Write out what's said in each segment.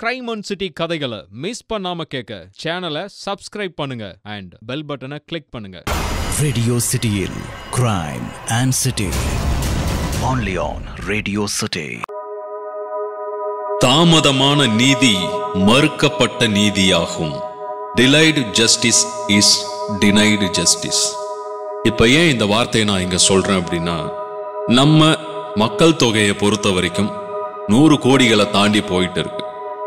Crime one city கதைகளை miss பண்ணாம கேட்க சேனலை சப்ஸ்கிரைப் பண்ணுங்க அண்ட் பெல் பட்டனை கிளிக் பண்ணுங்க. ரேடியோ சிட்டியில் crime and city only on radio city தாமதமான நீதி மறுக்கப்பட்ட நீதியாகும். Delayed justice is denied justice இப்ப ஏன் இந்த வார்த்தையை நான் இங்க சொல்றேன் அப்படின்னா நம்ம மக்கள் தொகையை பொறுத்த வரைக்கும் நூறு கோடிகளை தாண்டி போயிட்டு இருக்கு.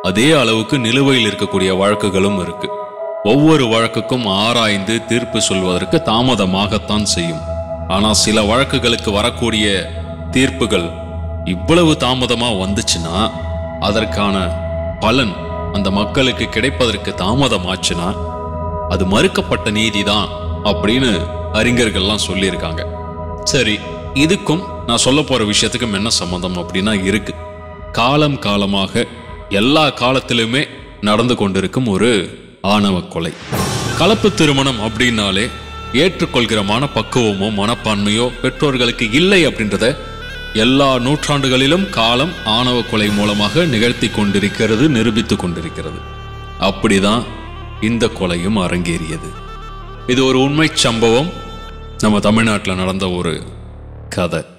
அதே அளவுக்கு நிலுவையில் இருக்கக்கூடிய வழக்குகளும் இருக்கு. ஒவ்வொரு வழக்குக்கும் ஆராய்ந்து தீர்ப்பு சொல்வதற்கு தாமதமாகத்தான் செய்யும். ஆனால் சில வழக்குகளுக்கு வரக்கூடிய தீர்ப்புகள் இவ்வளவு தாமதமாக வந்துச்சுன்னா அதற்கான பலன் அந்த மக்களுக்கு கிடைப்பதற்கு தாமதமாச்சுன்னா அது மறுக்கப்பட்ட நீதிதான் அப்படின்னு அறிஞர்கள்லாம் சொல்லியிருக்காங்க. சரி இதுக்கும் நான் சொல்ல போகிற விஷயத்துக்கும் என்ன சம்மந்தம் அப்படின்னா இருக்கு. காலம் காலமாக எல்லா காலத்திலுமே நடந்து கொண்டிருக்கும் ஒரு ஆணவ கொலை. கலப்பு திருமணம் அப்படின்னாலே ஏற்றுக்கொள்கிற மனப்பக்குவமோ மனப்பான்மையோ பெற்றோர்களுக்கு இல்லை அப்படின்றத எல்லா நூற்றாண்டுகளிலும் காலம் ஆணவ கொலை மூலமாக நிகழ்த்தி கொண்டிருக்கிறது நிரூபித்து கொண்டிருக்கிறது. அப்படிதான் இந்த கொலையும் அரங்கேறியது. இது ஒரு உண்மை சம்பவம். நம்ம தமிழ்நாட்டில் நடந்த ஒரு கதை.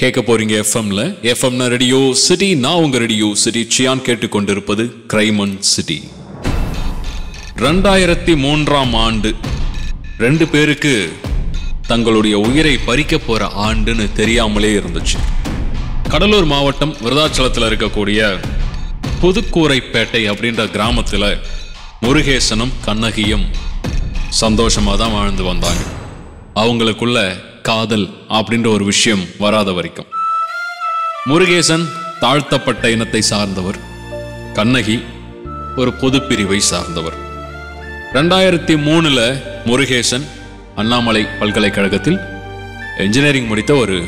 கேட்க போறீங்க எஃப்எம்ல எஃப்எம்னா ரேடியோ சிட்டி நான் உங்க ரேடியோ சிட்டி சியான் கேட்டுக்கொண்டிருப்பது கிரைமன் சிட்டி ரெண்டாயிரத்தி மூன்றாம் ஆண்டு. ரெண்டு பேருக்கு தங்களுடைய உயிரை பறிக்க போற ஆண்டுன்னு தெரியாமலே இருந்துச்சு. கடலூர் மாவட்டம் விருதாச்சலத்தில் இருக்கக்கூடிய புதுக்கூரைப்பேட்டை அப்படின்ற கிராமத்தில் முருகேசனும் கண்ணகியும் சந்தோஷமாக தான் வாழ்ந்து வந்தாங்க. அவங்களுக்குள்ள காதல் அப்படின்ற ஒரு விஷயம் வராத வரைக்கும். முருகேசன் தாழ்த்தப்பட்ட இனத்தை சார்ந்தவர். கண்ணகி ஒரு பொது பிரிவை சார்ந்தவர். ரெண்டாயிரத்தி மூணுல முருகேசன் அண்ணாமலை பல்கலைக்கழகத்தில் இன்ஜினியரிங் முடித்த ஒரு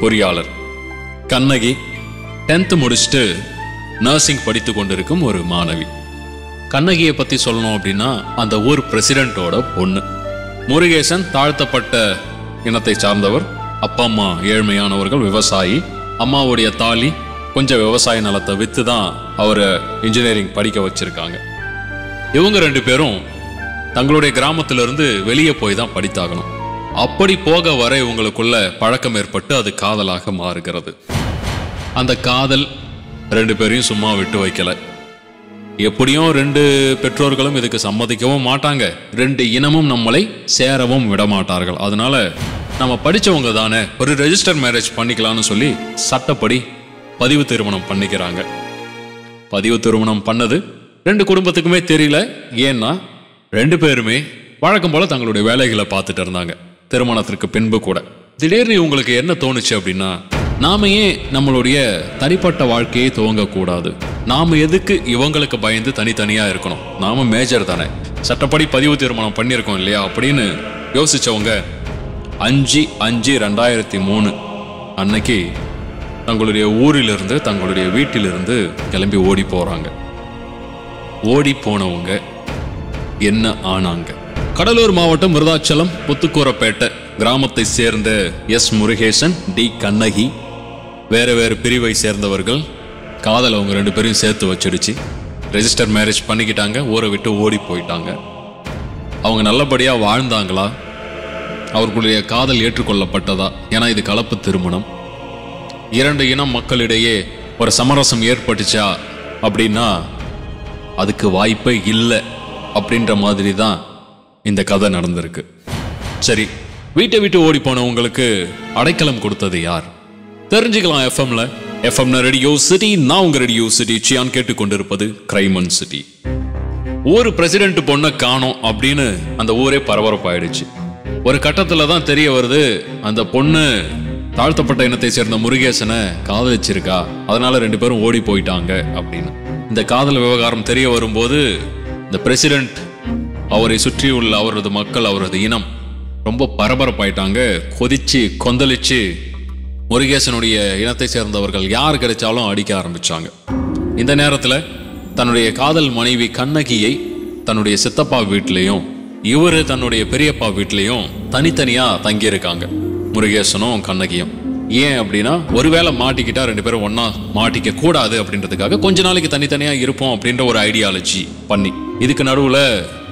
பொறியாளர். கண்ணகி டென்த்து முடிச்சுட்டு நர்சிங் படித்து கொண்டிருக்கும் ஒரு மாணவி. கண்ணகியை பற்றி சொல்லணும் அப்படின்னா அந்த ஊர் பிரசிடெண்ட்டோட பொண்ணு. முருகேசன் தாழ்த்தப்பட்ட இனத்தை சார்ந்தவர். அப்பா அம்மா ஏழ்மையானவர்கள் விவசாயி. அம்மாவுடைய தாலி கொஞ்சம் விவசாய நிலத்தை விற்று தான் அவரை இன்ஜினியரிங் படிக்க வச்சிருக்காங்க. இவங்க ரெண்டு பேரும் தங்களுடைய கிராமத்திலிருந்து வெளியே போய் தான் படித்தாகணும். அப்படி போக வர இவங்களுக்குள்ள பழக்கம் ஏற்பட்டு அது காதலாக மாறுகிறது. அந்த காதல் ரெண்டு பேரையும் சும்மா விட்டு வைக்கலை. எப்படியும் ரெண்டு பெற்றோர்களும் இதுக்கு சம்மதிக்கவும் மாட்டாங்க. ரெண்டு இனமும் நம்மளை சேரவும் விட மாட்டார்கள் அதனால நம்ம படித்தவங்க தானே ஒரு ரெஜிஸ்டர் மேரேஜ் பண்ணிக்கலாம்னு சொல்லி சட்டப்படி பதிவு திருமணம் பண்ணிக்கிறாங்க. பதிவு திருமணம் பண்ணது ரெண்டு குடும்பத்துக்குமே தெரியல. ஏன்னா ரெண்டு பேருமே வழக்கம் போல் தங்களுடைய வேலைகளை பார்த்துட்டு இருந்தாங்க. திருமணத்திற்கு பின்பு கூட. திடீர்னு இவங்களுக்கு என்ன தோணுச்சு அப்படின்னா நாம ஏன் நம்மளுடைய தனிப்பட்ட வாழ்க்கையை துவங்கக்கூடாது. நாம எதுக்கு இவங்களுக்கு பயந்து தனித்தனியா இருக்கணும்? நாம மேஜர் தானே. சட்டப்படி பதிவு தீர்மானம் பண்ணியிருக்கோம் இல்லையா? அப்படின்னு யோசிச்சவங்க அஞ்சு அஞ்சு ரெண்டாயிரத்தி மூணு அன்னைக்கு தங்களுடைய ஊரிலிருந்து தங்களுடைய வீட்டிலிருந்து கிளம்பி ஓடி போறாங்க. ஓடி போனவங்க என்ன ஆனாங்க? கடலூர் மாவட்டம் விருதாச்சலம் புத்துக்கூரப்பேட்டை கிராமத்தை சேர்ந்த எஸ் முருகேசன் டி கண்ணகி வேறு வேறு பிரிவை சேர்ந்தவர்கள் காதல் அவங்க ரெண்டு பேரையும் சேர்த்து வச்சிருச்சு ரெஜிஸ்டர் மேரேஜ் பண்ணிக்கிட்டாங்க ஊரை விட்டு ஓடி போயிட்டாங்க. அவங்க நல்லபடியாக வாழ்ந்தாங்களா? அவர்களுடைய காதல் ஏற்றுக்கொள்ளப்பட்டதா? ஏன்னா இது கலப்பு திருமணம். இரண்டு இனம் மக்களிடையே ஒரு சமரசம் ஏற்பட்டுச்சா? அப்படின்னா அதுக்கு வாய்ப்பே இல்லை அப்படின்ற மாதிரி தான் இந்த கதை நடந்திருக்கு. சரி வீட்டை விட்டு ஓடி போனவங்களுக்கு அடைக்கலம் கொடுத்தது யார்? தெரிஞ்சுக்கலாம் எஃப்எம்ல எஃப்எம் ரேடியோ சிட்டி நான் உங்க ரேடியோ சிட்டி சியான் கேட்டுக்கொண்டிருப்பது கிரைமன் சிட்டி ஒரு பிரசிடென்ட் பொண்ணை காணோம் அப்படின்னு அந்த ஊரே பரபரப்பாயிடுச்சு. ஒரு கட்டத்தில் தான் தெரிய வருது அந்த பொண்ணு தாழ்த்தப்பட்ட இனத்தை சேர்ந்த முருகேசனை காதலிச்சிருக்கா. அதனால ரெண்டு பேரும் ஓடி போயிட்டாங்க அப்படின்னு. இந்த காதல் விவகாரம் தெரிய வரும்போது இந்த பிரசிடென்ட் அவரை சுற்றியுள்ள அவரது மக்கள் அவரது இனம் ரொம்ப பரபரப்பாயிட்டாங்க. கொதிச்சு கொந்தளிச்சு முருகேசனுடைய இனத்தை சேர்ந்தவர்கள் யார் கிடைச்சாலும் அடிக்க ஆரம்பிச்சாங்க. இந்த நேரத்தில் தன்னுடைய காதல் மனைவி கண்ணகியை தன்னுடைய சித்தப்பா வீட்டிலையும் இவர் தன்னுடைய பெரியப்பா வீட்லேயும் தனித்தனியா தங்கியிருக்காங்க. முருகேசனும் கண்ணகியும். ஏன் அப்படின்னா ஒருவேளை மாட்டிக்கிட்டா ரெண்டு பேரும் ஒன்றா மாட்டிக்க கூடாது அப்படின்றதுக்காக கொஞ்ச நாளைக்கு தனித்தனியா இருப்போம் அப்படின்ற ஒரு ஐடியாலஜி பண்ணி. இதுக்கு நடுவுல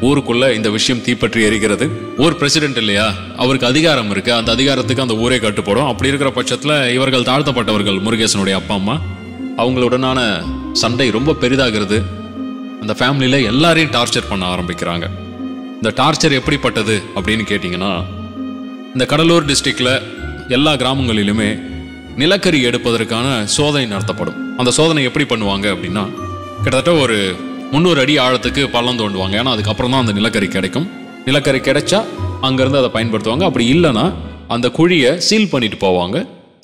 ஊருக்குள்ள இந்த விஷயம் தீப்பற்றி எரிகிறது. ஊர் பிரசிடென்ட் இல்லையா? அவருக்கு அதிகாரம் இருக்கு. அந்த அதிகாரத்துக்கு அந்த ஊரே கட்டுப்படும். அப்படி இருக்கிற பட்சத்துல இவர்கள் தாழ்த்தப்பட்டவர்கள் முருகேசனுடைய அப்பா அம்மா. அவங்களுடனான சண்டை ரொம்ப பெரிதாகிறது. அந்த ஃபேமிலியில எல்லாரையும் டார்ச்சர் பண்ண ஆரம்பிக்கிறாங்க. இந்த டார்ச்சர் எப்படிப்பட்டது அப்படின்னு கேட்டிங்கன்னா இந்த கடலூர் டிஸ்ட்ரிக்ட்ல எல்லா கிராமங்களிலுமே நிலக்கரி எடுப்பதற்கான சோதனை நடத்தப்படும். அந்த சோதனை எப்படி பண்ணுவாங்க அப்படின்னா கிட்டத்தட்ட ஒரு முந்நூறு அடி ஆழத்துக்கு பள்ளம் தோண்டுவாங்க. ஏன்னா அதுக்கப்புறம் தான் அந்த நிலக்கரி கிடைக்கும். நிலக்கரி கிடைச்சா அங்கேருந்து அதை பயன்படுத்துவாங்க. அப்படி இல்லைன்னா அந்த குழியை சீல் பண்ணிட்டு போவாங்க.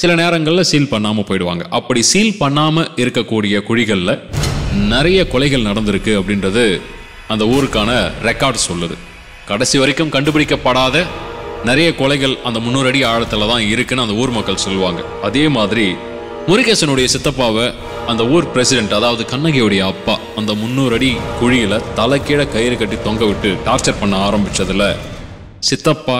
சில நேரங்களில் சீல் பண்ணாமல் போயிடுவாங்க. அப்படி சீல் பண்ணாமல் இருக்கக்கூடிய குழிகளில் நிறைய கொலைகள் நடந்திருக்கு அப்படின்றது அந்த ஊருக்கான ரெக்கார்ட் சொல்லுது. கடைசி வரைக்கும் கண்டுபிடிக்கப்படாத நிறைய கொலைகள் அந்த முன்னூறு அடி ஆழத்தில் தான் இருக்குன்னு அந்த ஊர் மக்கள் சொல்லுவாங்க. அதே மாதிரி முருகேசனுடைய சித்தப்பாவை அந்த ஊர் பிரசிடென்ட் அதாவது கண்ணகியுடைய அப்பா அந்த முன்னூறு அடி குழியில் தலைக்கீழே கயிறு கட்டி தொங்க விட்டு டார்ச்சர் பண்ண ஆரம்பித்ததில் சித்தப்பா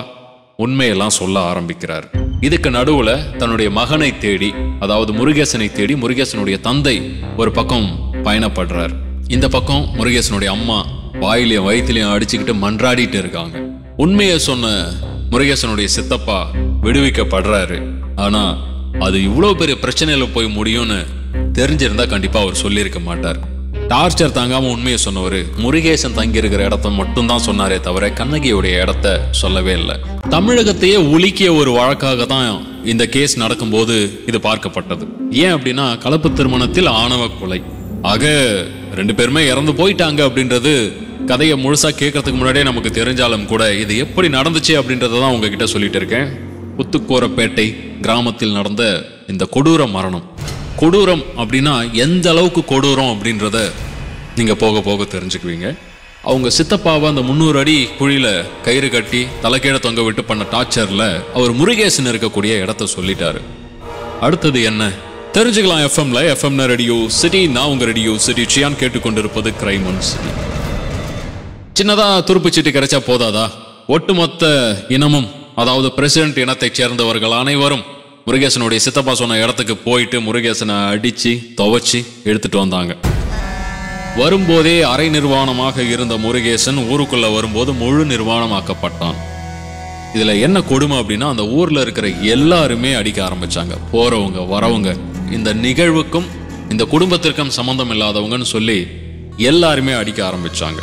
உண்மையெல்லாம் சொல்ல ஆரம்பிக்கிறார். இதுக்கு நடுவில் தன்னுடைய மகனை தேடி அதாவது முருகேசனை தேடி முருகேசனுடைய தந்தை ஒரு பக்கம் பயணப்படுறார். இந்த பக்கம் முருகேசனுடைய அம்மா வாயிலையும் வயிற்றுலையும் அடிச்சுக்கிட்டு மன்றாடிட்டு இருக்காங்க. உண்மையை சொன்ன முருகேசனுடைய சித்தப்பா விடுவிக்கப்படுறாரு. ஆனால் அது இவ்வளவு பெரிய பிரச்சனையில போய் முடியும்னு தெரிஞ்சிருந்தா கண்டிப்பா அவர் சொல்லியிருக்க மாட்டார். டார்ச்சர் தாங்காமல் உண்மையை சொன்னவர் முருகேசன் தங்கியிருக்கிற இடத்த மட்டும்தான் சொன்னாரே தவிர கண்ணகியுடைய இடத்த சொல்லவே இல்லை. தமிழகத்தையே உலுக்கிய ஒரு வழக்காக தான் இந்த கேஸ் நடக்கும்போது இது பார்க்கப்பட்டது. ஏன் அப்படின்னா கலப்பு திருமணத்தில் ஆணவ கொலை. ஆக ரெண்டு பேருமே இறந்து போயிட்டாங்க அப்படின்றது கதையை முழுசா கேட்கறதுக்கு முன்னாடியே நமக்கு தெரிஞ்சாலும் கூட இது எப்படி நடந்துச்சு அப்படின்றத தான் உங்ககிட்ட சொல்லிட்டு இருக்கேன். புத்துக்கோரப்பேட்டை கிராமத்தில் நடந்த இந்த கொடூர மரணம். கொடூரம் அப்படின்னா எந்த அளவுக்கு கொடூரம் அப்படின்றத நீங்கள் போக போக தெரிஞ்சுக்குவீங்க. அவங்க சித்தப்பாவை அந்த முந்நூறு அடி குழியில் கயிறு கட்டி தலைக்கீழ தொங்க விட்டு பண்ண டார்ச்சரில் அவர் முருகேசன் இருக்கக்கூடிய இடத்த சொல்லிட்டாரு. அடுத்தது என்ன? தெரிஞ்சுக்கலாம் எஃப்எம்ல. எஃப்எம் ரெடியோ சிட்டி நான் உங்கள் ரெடியோ சிட்டி. சியான் கேட்டுக்கொண்டிருப்பது கிரைம் ஒன் சிட்டி. சின்னதாக துருப்பு சீட்டு கிடைச்சா போதாதா? ஒட்டுமொத்த இனமும் அதாவது பிரசிடென்ட் இனத்தைச் சேர்ந்தவர்கள் அனைவரும் முருகேசனுடைய சித்தப்பா சொன்ன இடத்துக்கு போயிட்டு முருகேசனை அடிச்சு துவைச்சி எடுத்துட்டு வந்தாங்க. வரும்போதே அரை நிர்வாணமாக இருந்த முருகேசன் ஊருக்குள்ள வரும்போது முழு நிர்வாணமாக்கப்பட்டான். இதுல என்ன கொடுமை அப்படின்னா அந்த ஊர்ல இருக்கிற எல்லாருமே அடிக்க ஆரம்பிச்சாங்க. போறவங்க வரவங்க இந்த நிகழ்வுக்கும் இந்த குடும்பத்திற்கும் சம்பந்தம் இல்லாதவங்கன்னு சொல்லி எல்லாருமே அடிக்க ஆரம்பிச்சாங்க.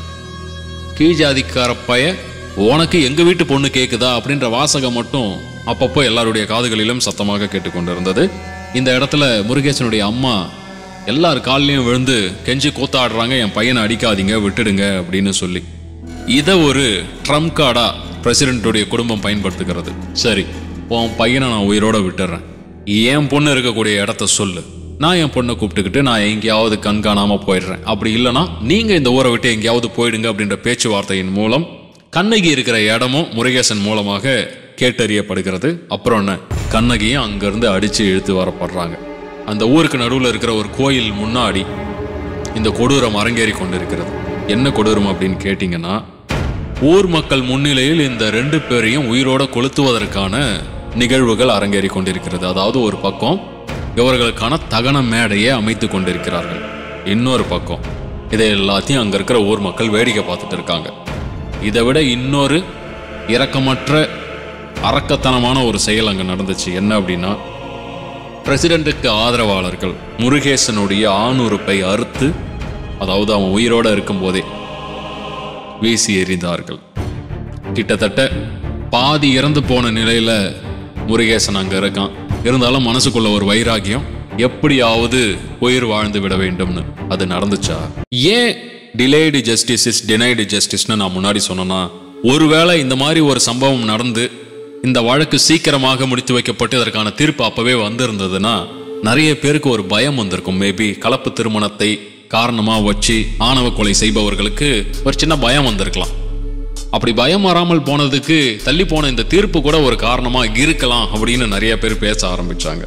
கீழ் ஜாதிக்கார பைய உனக்கு எங்க வீட்டு பொண்ணு கேக்குதா அப்படின்ற வாசகம் மட்டும் அப்பப்போ எல்லாருடைய காதுகளிலும் சத்தமாக கேட்டுக்கொண்டிருந்தது. இந்த இடத்துல முருகேசனுடைய அம்மா எல்லார் கால்லையும் விழுந்து கெஞ்சி கூத்தாடுறாங்க என் பையனை அடிக்காதீங்க விட்டுடுங்க அப்படின்னு சொல்லி. இதை ஒரு ட்ரம்ப் கார்டா பிரசிடென்ட்டுடைய குடும்பம் பயன்படுத்துகிறது. சரி உன் பையனை நான் உயிரோட விட்டுறேன். என் பொண்ணு இருக்கக்கூடிய இடத்த சொல்லு. நான் என் பொண்ணை கூப்பிட்டுக்கிட்டு நான் எங்கேயாவது கண்காணாமல் போயிடுறேன். அப்படி இல்லைன்னா நீங்கள் இந்த ஊரை விட்டு எங்கேயாவது போயிடுங்க அப்படின்ற பேச்சுவார்த்தையின் மூலம் கண்ணகி இருக்கிற இடமும் முருகேசன் மூலமாக கேட்டறியப்படுகிறது. அப்புறம் என்ன? கண்ணகியும் அங்கேருந்து அடித்து இழுத்து வரப்படுறாங்க. அந்த ஊருக்கு நடுவில் இருக்கிற ஒரு கோயில் முன்னாடி இந்த கொடூரம் அரங்கேறி கொண்டிருக்கிறது. என்ன கொடூரம் அப்படின்னு கேட்டிங்கன்னா ஊர் மக்கள் முன்னிலையில் இந்த ரெண்டு பேரையும் உயிரோட கொளுத்துவதற்கான நிகழ்வுகள் அரங்கேறி கொண்டிருக்கிறது. அதாவது ஒரு பக்கம் இவர்களுக்கான தகன மேடையை அமைத்து கொண்டிருக்கிறார்கள். இன்னொரு பக்கம் இதை எல்லாத்தையும் அங்கே இருக்கிற ஊர் மக்கள் வேடிக்கை பார்த்துட்டு இருக்காங்க. இதை விட இன்னொரு இரக்கமற்ற அரக்கத்தனமான ஒரு செயல் அங்கே நடந்துச்சு. என்ன அப்படின்னா பிரசிடெண்ட்டுக்கு ஆதரவாளர்கள் முருகேசனுடைய ஆணுறுப்பை அறுத்து அதாவது அவன் உயிரோட இருக்கும்போதே வீசி எறிந்தார்கள். கிட்டத்தட்ட பாதி இறந்து போன நிலையில் முருகேசன் அங்கே இருக்கான். இருந்தாலும் மனசுக்குள்ள ஒரு வைராகியம் எப்படியாவது உயிர் வாழ்ந்து விட வேண்டும்னு அது நடந்துச்சா? ஏன் டிலேடு ஜஸ்டிஸ் இஸ் டினைடு ஜஸ்டிஸ்னு நான் முன்னாடி சொன்னேன்னா ஒருவேளை இந்த மாதிரி ஒரு சம்பவம் நடந்து இந்த வழக்கு சீக்கிரமாக முடித்து வைக்கப்பட்டு இதற்கான தீர்ப்பு அப்பவே வந்திருந்ததுன்னா நிறைய பேருக்கு ஒரு பயம் வந்திருக்கும். மேபி கலப்பு திருமணத்தை காரணமாக வச்சு ஆணவ கொலை செய்பவர்களுக்கு ஒரு சின்ன பயம் வந்திருக்கலாம். அப்படி பயம் வராமல் போனதுக்கு தள்ளி போன இந்த தீர்ப்பு கூட ஒரு காரணமாக இருக்கலாம் அப்படின்னு நிறைய பேர் பேச ஆரம்பிச்சாங்க.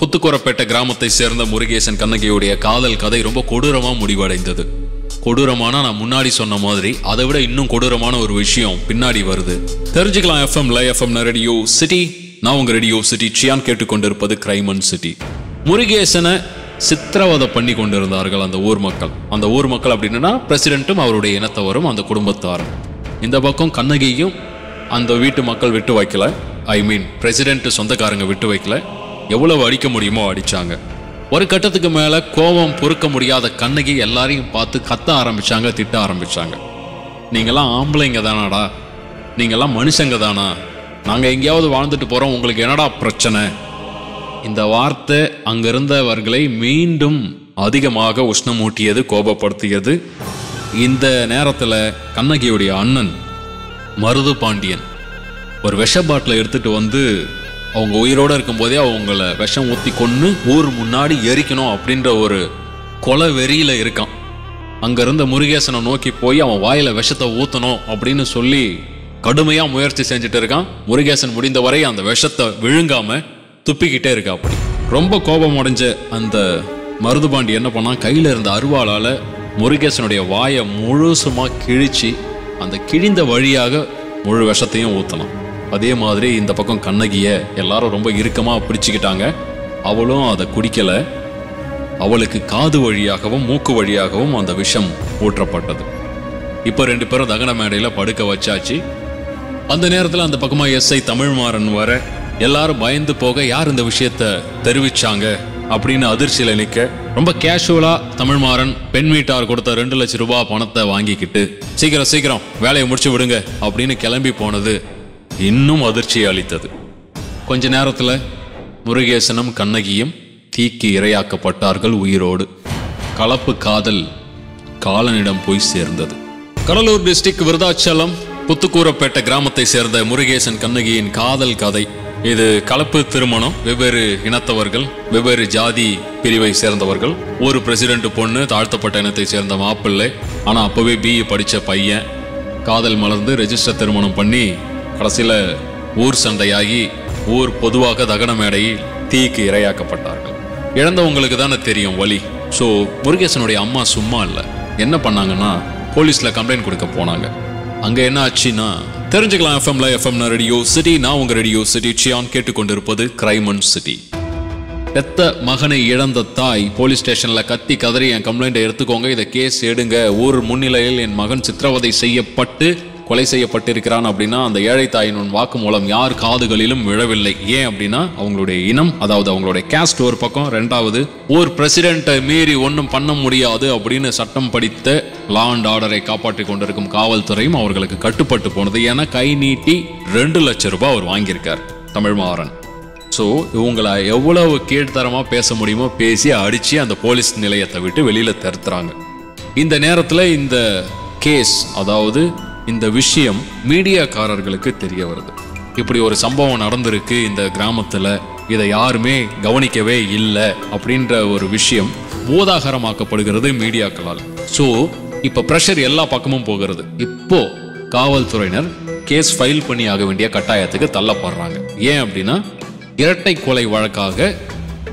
புத்துக்குரப்பேட்டை கிராமத்தை சேர்ந்த முருகேசன் கண்ணகியுடைய காதல் கதை ரொம்ப கொடூரமாக முடிவடைந்தது. கொடூரமான நான் முன்னாடி சொன்ன மாதிரி அதை விட இன்னும் கொடூரமான ஒரு விஷயம் பின்னாடி வருது. தெரிஞ்சுக்கலாம் லை எஃப்எம் ரேடியோ சிட்டி நான் உங்க ரேடியோ சிட்டி சியான் கேட்டுக்கொண்டிருப்பது கிரைமன் சிட்டி முருகேசனை சித்திரவதை பண்ணி கொண்டிருந்தார்கள் அந்த ஊர் மக்கள். அந்த ஊர் மக்கள் அப்படின்னா பிரசிடென்ட்டும் அவருடைய இனத்தவரும் அந்த குடும்பத்தாரும். இந்த பக்கம் கண்ணகியும் அந்த வீட்டு மக்கள் விட்டு வைக்கல. ஐ மீன் பிரசிடென்ட் சொந்தக்காரங்க விட்டு வைக்கல. எவ்வளவு அடிக்க முடியுமோ அடிச்சாங்க. ஒரு கட்டத்துக்கு மேலே கோபம் பொறுக்க முடியாத கண்ணகி எல்லாரையும் பார்த்து கத்த ஆரம்பிச்சாங்க திட்ட ஆரம்பிச்சாங்க. நீங்களாம் ஆம்பளைங்க தானாடா. நீங்களாம் மனுஷங்க தானா. நாங்கள் எங்கேயாவது வாழ்ந்துட்டு போகிறோம் உங்களுக்கு என்னடா பிரச்சனை? இந்த வார்த்தை அங்கிருந்தவர்களை மீண்டும் அதிகமாக உஷ்ணமூட்டியது கோபப்படுத்தியது. இந்த நேரத்தில் கண்ணகியுடைய அண்ணன் மருது பாண்டியன் ஒரு விஷ பாட்டில் எடுத்துகிட்டு வந்து அவங்க உயிரோடு இருக்கும்போதே அவங்கள விஷம் ஊற்றி கொன்னு ஊர் முன்னாடி எரிக்கணும் அப்படின்ற ஒரு கொலை வெறியில் இருக்கான். அங்கேருந்த முருகேசனை நோக்கி போய் அவன் வாயில் விஷத்தை ஊற்றணும் அப்படின்னு சொல்லி கடுமையாக முயற்சி செஞ்சுட்டு இருக்கான். முருகேசன் முடிந்தவரை அந்த விஷத்தை விழுங்காமல் துப்பிக்கிட்டே இருக்கா அப்படி. ரொம்ப கோபம் அடைஞ்ச அந்த மருதுபாண்டி என்ன பண்ணான் கையில் இருந்த அருவாளால் முருகேசனுடைய வாயை முழுசுமா கிழிச்சு அந்த கிழிந்த வழியாக முழு விஷத்தையும் ஊற்றலாம் அதே மாதிரி இந்த பக்கம் கண்ணகியை எல்லாரும் ரொம்ப இறுக்கமாக பிடிச்சிக்கிட்டாங்க. அவளும் அதை குடிக்கலை. அவளுக்கு காது வழியாகவும் மூக்கு வழியாகவும் அந்த விஷம் ஊற்றப்பட்டது. இப்போ ரெண்டு பேரும் தகன மேடையில் படுக்க வச்சாச்சு. அந்த நேரத்தில் அந்த பக்கமாக எஸ்ஐ தமிழ்மாறன் வர எல்லாரும் பயந்து போக யார் இந்த விஷயத்த தெரிவிச்சாங்க அப்படின்னு அதிர்ச்சியில் நிற்க ரொம்ப கேஷுவலாக தமிழ்மாறன் பெண் வீட்டார் கொடுத்த ரெண்டு லட்சம் ரூபாய் பணத்தை வாங்கிக்கிட்டு சீக்கிரம் சீக்கிரம் வேலையை முடிச்சு விடுங்க அப்படின்னு கிளம்பி போனது இன்னும் அதிர்ச்சியை அளித்தது. கொஞ்ச நேரத்தில் முருகேசனும் கண்ணகியும் தீக்கு இரையாக்கப்பட்டார்கள் உயிரோடு. கலப்பு காதல் காலனிடம் போய் சேர்ந்தது. கடலூர் டிஸ்ட்ரிக்ட் விருதாச்சலம் புத்துக்கூரப்பேட்டை கிராமத்தை சேர்ந்த முருகேசன் கண்ணகியின் காதல் கதை. இது கலப்பு திருமணம் வெவ்வேறு இனத்தவர்கள் வெவ்வேறு ஜாதி பிரிவை சேர்ந்தவர்கள். ஒரு பிரசிடென்ட் பொண்ணு தாழ்த்தப்பட்ட இனத்தை சேர்ந்த மாப்பிள்ளை. ஆனால் அப்போவே பிஇ படித்த பையன். காதல் மலர்ந்து ரெஜிஸ்டர் திருமணம் பண்ணி கடைசியில் ஊர் சண்டையாகி ஊர் பொதுவாக தகன மேடையில் தீக்கு இரையாக்கப்பட்டார்கள். இழந்தவங்களுக்கு தானே தெரியும் வலி. ஸோ முருகேசனுடைய அம்மா சும்மா இல்லை. என்ன பண்ணாங்கன்னா போலீஸில் கம்ப்ளைண்ட் கொடுக்க போனாங்க. அங்கே என்ன ஆச்சுன்னா தெரிஞ்சுக்கலாம் எஃப்எம்ல எஃப்எம் ரேடியோ சிட்டி நான் உங்கள் ரேடியோ சிட்டி சியான் கேட்டுக்கொண்டிருப்பது கிரைமன் சிட்டி பெத்த மகனை இழந்த தாய் போலீஸ் ஸ்டேஷனில் கத்தி கதறி என் கம்ப்ளைண்ட்டை எடுத்துக்கோங்க இதை கேஸ் எடுங்க. ஊர் முன்னிலையில் என் மகன் சித்திரவதை செய்யப்பட்டு கொலை செய்யப்பட்டிருக்கிறான் அப்படின்னா அந்த ஏழை தாயினும் வாக்கு மூலம் யார் காதுகளிலும் விழவில்லை. ஏன் அப்படின்னா அவங்களுடைய இனம் அதாவது அவங்களுடைய கேஸ்ட் ஒரு பக்கம் ரெண்டாவது ஒரு பிரசிடென்ட்டை மீறி ஒன்றும் பண்ண முடியாது அப்படின்னு சட்டம் படித்த லா அண்ட் ஆர்டரை காப்பாற்றி கொண்டிருக்கும் காவல்துறையும் அவர்களுக்கு கட்டுப்பட்டு போனது. ஏன்னா கை நீட்டி ரெண்டு லட்சம் ரூபாய் அவர் வாங்கியிருக்கார். தமிழ் மாறன். ஸோ இவங்களை எவ்வளவு கீழ்த்தரமா பேச முடியுமோ பேசி அடிச்சு அந்த போலீஸ் நிலையத்தை விட்டு வெளியில தருத்துறாங்க. இந்த நேரத்தில் இந்த கேஸ் அதாவது இந்த விஷயம் மீடியாக்காரர்களுக்கு தெரிய வருது. இப்படி ஒரு சம்பவம் நடந்திருக்கு இந்த கிராமத்தில். இதை யாருமே கவனிக்கவே இல்லை அப்படின்ற ஒரு விஷயம் போதாகரமாக்கப்படுகிறது மீடியாக்களால். ஸோ இப்போ ப்ரெஷர் எல்லா பக்கமும் போகிறது. இப்போ காவல்துறையினர் கேஸ் ஃபைல் பண்ணி ஆக வேண்டிய கட்டாயத்துக்கு தள்ளப்படுறாங்க. ஏன் அப்படின்னா இரட்டை கொலை வழக்காக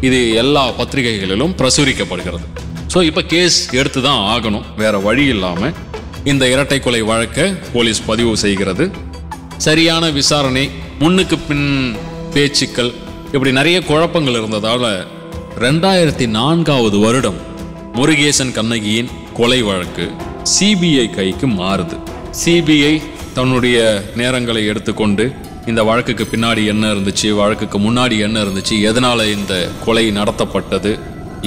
இது எல்லா பத்திரிகைகளிலும் பிரசுரிக்கப்படுகிறது. ஸோ இப்போ கேஸ் எடுத்து தான் ஆகணும். வேற வழி இல்லாமல் இந்த இரட்டை கொலை வழக்கை போலீஸ் பதிவு செய்கிறது. சரியான விசாரணை முன்னுக்கு பின் பேச்சுக்கள் இப்படி நிறைய குழப்பங்கள் இருந்ததால் ரெண்டாயிரத்தி நான்காவது வருடம் முருகேசன் கண்ணகியின் கொலை வழக்கு சிபிஐ கைக்கு மாறுது. சிபிஐ தன்னுடைய நேரங்களை எடுத்துக்கொண்டு இந்த வழக்குக்கு பின்னாடி என்ன இருந்துச்சு வழக்குக்கு முன்னாடி என்ன இருந்துச்சு எதனால் இந்த கொலை நடத்தப்பட்டது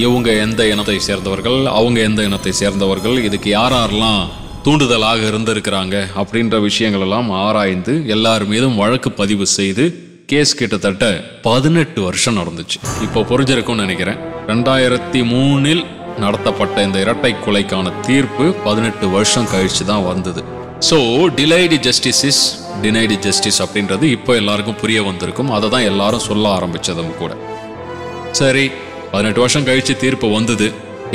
இவங்க எந்த இனத்தை சேர்ந்தவர்கள் அவங்க எந்த இனத்தை சேர்ந்தவர்கள் இதுக்கு யார் யாரெல்லாம் தூண்டுதலாக இருந்திருக்கிறாங்க அப்படின்ற விஷயங்களெல்லாம் ஆராய்ந்து எல்லார் மீதும் வழக்கு பதிவு செய்து கேஸ் கிட்டத்தட்ட பதினெட்டு வருஷம் நடந்துச்சு. இப்போ புரிஞ்சிருக்கும்னு நினைக்கிறேன். ரெண்டாயிரத்தி மூணில் நடத்தப்பட்ட இந்த இரட்டை கொலைக்கான தீர்ப்பு பதினெட்டு வருஷம் கழிச்சு தான் வந்தது. So delayed justice is denied justice அப்படின்றது இப்போ எல்லாருக்கும் புரிய வந்திருக்கும். அதை தான் எல்லாரும் சொல்ல ஆரம்பித்ததும் கூட. சரி பதினெட்டு வருஷம் கழிச்சு தீர்ப்பு வந்தது.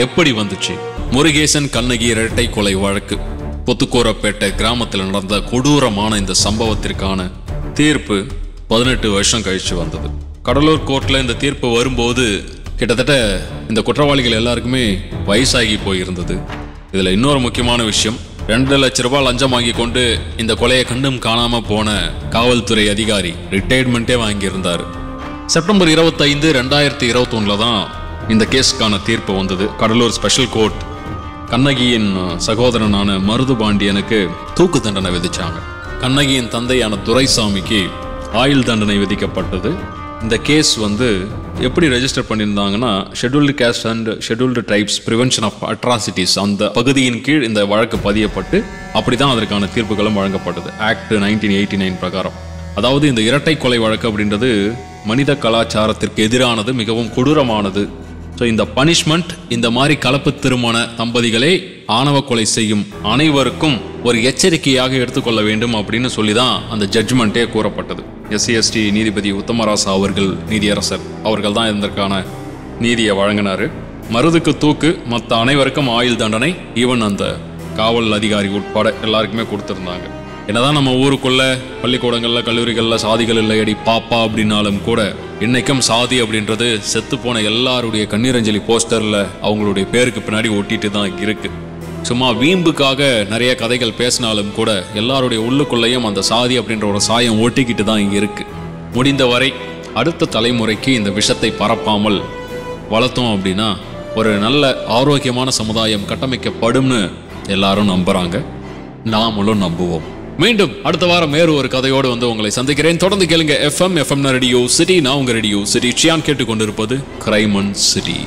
எப்படி வந்துச்சு? முருகேசன் கண்ணகி இரட்டை கொலை வழக்கு. பொத்துக்கோரப்பேட்டை கிராமத்தில் நடந்த கொடூரமான இந்த சம்பவத்திற்கான தீர்ப்பு பதினெட்டு வருஷம் கழிச்சு வந்தது. கடலூர் கோர்ட்டில் இந்த தீர்ப்பு வரும்போது கிட்டத்தட்ட இந்த குற்றவாளிகள் எல்லாருக்குமே வயசாகி போயிருந்தது. இதில் இன்னொரு முக்கியமான விஷயம் ரெண்டு லட்ச ரூபாய் லஞ்சம் வாங்கி கொண்டு இந்த கொலையை கண்டும் காணாமல் போன காவல்துறை அதிகாரி ரிட்டையர்மெண்ட்டே வாங்கியிருந்தார். செப்டம்பர் இருபத்தைந்து ரெண்டாயிரத்தி இருபத்தொன்னில் தான் இந்த கேஸுக்கான தீர்ப்பு வந்தது. கடலூர் ஸ்பெஷல் கோர்ட் கண்ணகியின் சகோதரனான மருது பாண்டியனுக்கு தூக்கு தண்டனை விதிச்சாங்க. கண்ணகியின் தந்தையான துரைசாமிக்கு ஆயுள் தண்டனை விதிக்கப்பட்டது. இந்த கேஸ் வந்து எப்படி ரெஜிஸ்டர் பண்ணியிருந்தாங்கன்னா scheduled caste and scheduled tribes prevention of atrocities அந்த பகுதியின் கீழ் இந்த வழக்கு பதியப்பட்டு அப்படி தான் அதற்கான தீர்ப்புகளும் வழங்கப்பட்டது. ஆக்ட் நைன்டீன் எயிட்டி நைன் பிரகாரம். அதாவது இந்த இரட்டை கொலை வழக்கு அப்படின்றது மனித கலாச்சாரத்திற்கு எதிரானது மிகவும் கொடூரமானது. ஸோ இந்த பனிஷ்மெண்ட் இந்த மாதிரி கலப்பு திருமண தம்பதிகளை ஆணவ கொலை செய்யும் அனைவருக்கும் ஒரு எச்சரிக்கையாக எடுத்துக்கொள்ள வேண்டும் அப்படின்னு சொல்லி தான் அந்த ஜட்ஜ்மெண்ட்டே கூறப்பட்டது. எஸ்சி எஸ்டி நீதிபதி உத்தமராசா அவர்கள் நீதியரசர் அவர்கள் தான் இதற்கான நீதியை வழங்கினாரு. மருதுக்கு தூக்கு மற்ற அனைவருக்கும் ஆயுள் தண்டனை ஈவன் அந்த காவல் அதிகாரி உட்பட எல்லாருக்குமே கொடுத்துருந்தாங்க. என்னதான் நம்ம ஊருக்குள்ள பள்ளிக்கூடங்கள்ல கல்லூரிகள்ல சாதிகள் இல்லையடி பாப்பா அப்படின்னாலும் கூட இன்னைக்கும் சாதி அப்படின்றது செத்து போன எல்லாருடைய கண்ணீரஞ்சலி போஸ்டர்ல அவங்களுடைய பேருக்கு பின்னாடி ஒட்டிட்டு தான் இருக்கு. சும்மா வீம்புக்காக நிறைய கதைகள் பேசினாலும் கூட எல்லாருடைய உள்ளுக்குள்ளேயும் அந்த சாதி அப்படின்ற ஒரு சாயம் ஒட்டிக்கிட்டு தான் இங்கே இருக்கு. முடிந்தவரை அடுத்த தலைமுறைக்கு இந்த விஷத்தை பரப்பாமல் வளர்த்தோம் அப்படின்னா ஒரு நல்ல ஆரோக்கியமான சமுதாயம் கட்டமைக்கப்படும்னு எல்லாரும் நம்புறாங்க. நாமளும் நம்புவோம். மீண்டும் அடுத்த வாரம் வேறு ஒரு கதையோடு வந்து உங்களை சந்திக்கிறேன். தொடர்ந்து கேளுங்க எஃப்எம் எஃப்எம் ரேடியோ சிட்டி நான் உங்க ரேடியோ சிட்டி சியான் கேட்டுக்கொண்டிருப்பது கிரைமன் சிட்டி